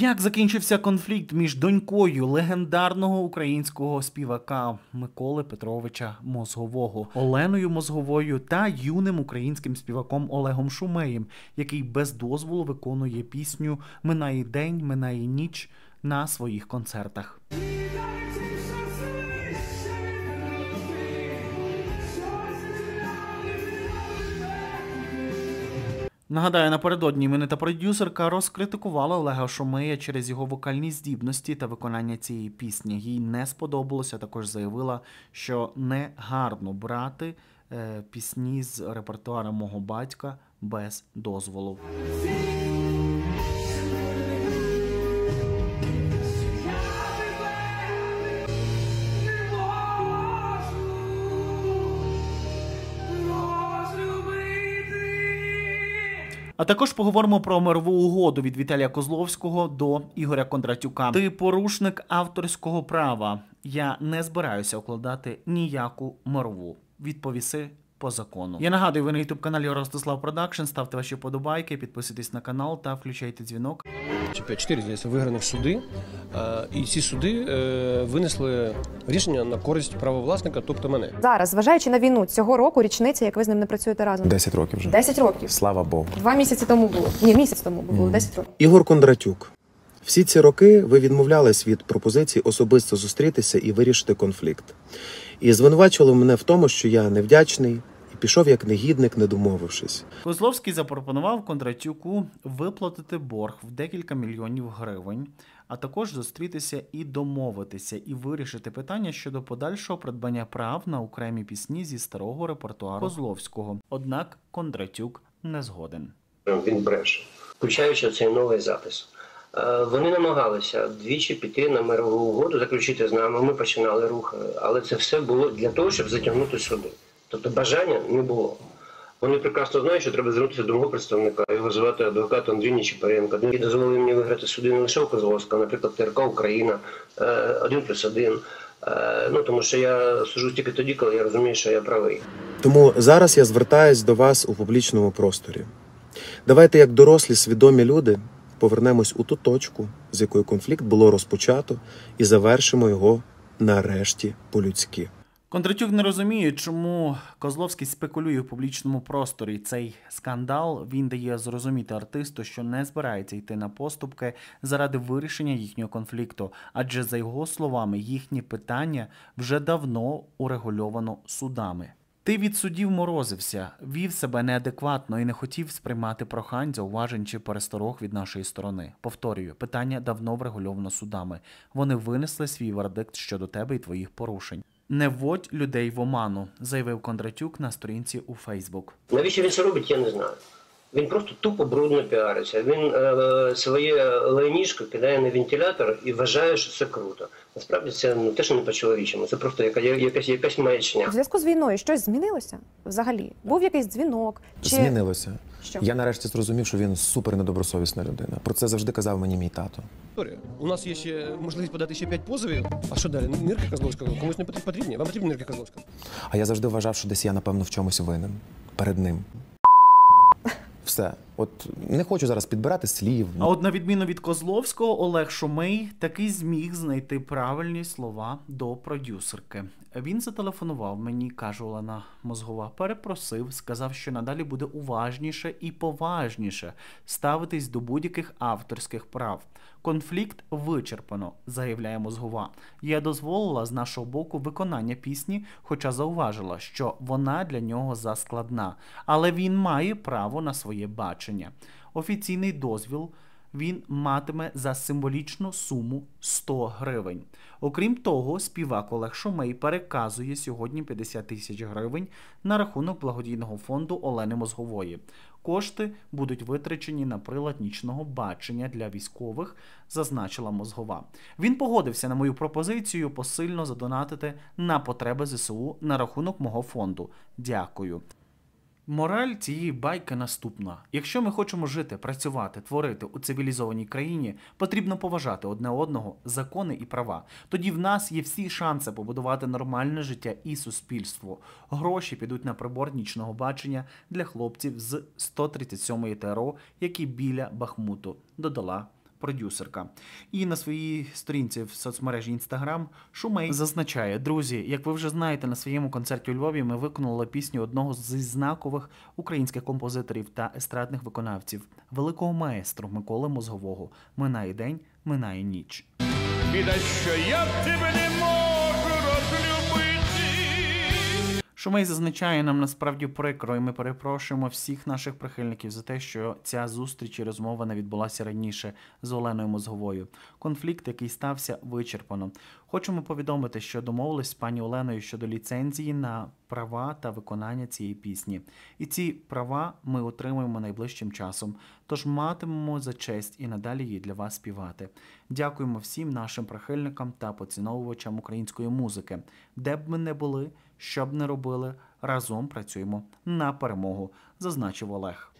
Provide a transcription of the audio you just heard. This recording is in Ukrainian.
Як закінчився конфлікт між донькою легендарного українського співака Миколи Петровича Мозгового, Оленою Мозговою та юним українським співаком Олегом Шумеєм, який без дозволу виконує пісню Минає день, минає ніч на своїх концертах? Нагадаю, напередодні іменита продюсерка розкритикувала Олега Шомея через його вокальні здібності та виконання цієї пісні. Їй не сподобалося. Також заявила, що не гарно брати е, пісні з репертуару мого батька без дозволу. А також поговоримо про мирову угоду від Віталія Козловського до Ігоря Кондратюка. Ти порушник авторського права. Я не збираюся укладати ніяку мирову. Відповіси по закону. Я нагадую, ви на youtube каналі Ростислав Продакшн. Ставте ваші подобайки, підписуйтесь на канал та включайте дзвінок. чи 5-4, здається, виграних суди. Е, І ці суди е, винесли рішення на користь правовласника, тобто мене. Зараз, зважаючи на війну цього року, річниця, як ви з ним не працюєте разом. 10 років вже. 10 років. Слава Богу. Два місяці тому було. Ні, місяць тому було 10 років. Ігор Кондратюк. Всі ці роки ви відмовлялись від пропозицій особисто зустрітися і вирішити конфлікт. І звинувачували мене в тому, що я невдячний і пішов як негідник, не домовившись. Козловський запропонував Кондратюку виплатити борг в декілька мільйонів гривень, а також зустрітися і домовитися, і вирішити питання щодо подальшого придбання прав на окремі пісні зі старого репертуару Козловського. Однак Кондратюк не згоден. він бреше, включаючи цей новий запис. Е, Вони намагалися двічі піти на мирову угоду, заключити з нами. Ми починали рух, але це все було для того, щоб затягнути суди. Тобто бажання не було. Вони прекрасно знають, що треба звернутися до мого представника. Його звати адвокат Андрій Нечіпаренко. Він дозволив мені виграти суди не лише у Козловська, наприклад, ТРК Україна, е, один плюс один. Е, Ну тому що я сужу тільки тоді, коли я розумію, що я правий. Тому зараз я звертаюсь до вас у публічному просторі. Давайте, як дорослі, свідомі люди, повернемось у ту точку, з якої конфлікт було розпочато, і завершимо його нарешті по-людськи. Кондратюк не розуміє, чому Козловський спекулює в публічному просторі. Цей скандал він дає зрозуміти артисту, що не збирається йти на поступки заради вирішення їхнього конфлікту. Адже за його словами, їхні питання вже давно урегульовано судами. Ти від судів морозився, вів себе неадекватно і не хотів сприймати прохань, зауважень чи пересторог від нашої сторони. Повторюю, питання давно врегульовано судами. Вони винесли свій вердикт щодо тебе і твоїх порушень. Не вводь людей в оману, заявив Кондратюк на сторінці у Фейсбук. Навіщо він це робить, я не знаю. Він просто тупо брудно піариться. Він е, своє лайнішко кидає на вентилятор і вважає, що це круто. Насправді це ну, теж не по-чоловічому, це просто яка, якась, якась маячня. У зв'язку з війною щось змінилося взагалі? Був якийсь дзвінок? Чи Змінилося. Що? Я нарешті зрозумів, що він супер недобросовісна людина. Про це завжди казав мені мій тато. У нас є ще можливість подати ще 5 позовів. А що далі? Нирки Козловського комусь не потрібні? потрібні? Вам потрібні нирки Козловського? А я завжди вважав, що десь я, напевно, в чомусь винен перед ним. Все. От не хочу зараз підбирати слів. А от на відміну від Козловського, Олег Шумей таки зміг знайти правильні слова до продюсерки. Він зателефонував мені, каже Олена Мозгова, перепросив, сказав, що надалі буде уважніше і поважніше ставитись до будь-яких авторських прав. Конфлікт вичерпано, заявляє Мозгова. Я дозволила з нашого боку виконання пісні, хоча зауважила, що вона для нього заскладна, але він має право на своє бачення. Офіційний дозвіл він матиме за символічну суму 100 гривень. Окрім того, співак Олег Шумей переказує сьогодні 50 тисяч гривень на рахунок благодійного фонду Олени Мозгової. Кошти будуть витрачені на прилад нічного бачення для військових, зазначила Мозгова. Він погодився на мою пропозицію посильно задонатити на потреби ЗСУ на рахунок мого фонду. Дякую. Мораль цієї байки наступна: якщо ми хочемо жити, працювати, творити у цивілізованій країні, потрібно поважати одне одного, закони і права. Тоді в нас є всі шанси побудувати нормальне життя і суспільство. Гроші підуть на прибор нічного бачення для хлопців з 137-ї ТРО, які біля Бахмуту, додала продюсерка. І на своїй сторінці в соцмережі Instagram Шумей зазначає: друзі, як ви вже знаєте, на своєму концерті у Львові ми виконали пісню одного зі знакових українських композиторів та естрадних виконавців, великого маестру Миколи Мозгового. Минає день, минає ніч. Біда, що я тебе не можу Шумей зазначає нам насправді прикро, і ми перепрошуємо всіх наших прихильників за те, що ця зустріч і розмова не відбулася раніше з Оленою Мозговою. Конфлікт, який стався, вичерпано. Хочемо повідомити, що домовились з пані Оленою щодо ліцензії на права та виконання цієї пісні. І ці права ми отримуємо найближчим часом. Тож матимемо за честь і надалі її для вас співати. Дякуємо всім нашим прихильникам та поціновувачам української музики, де б ми не були, що б не робили, разом працюємо на перемогу, зазначив Олег.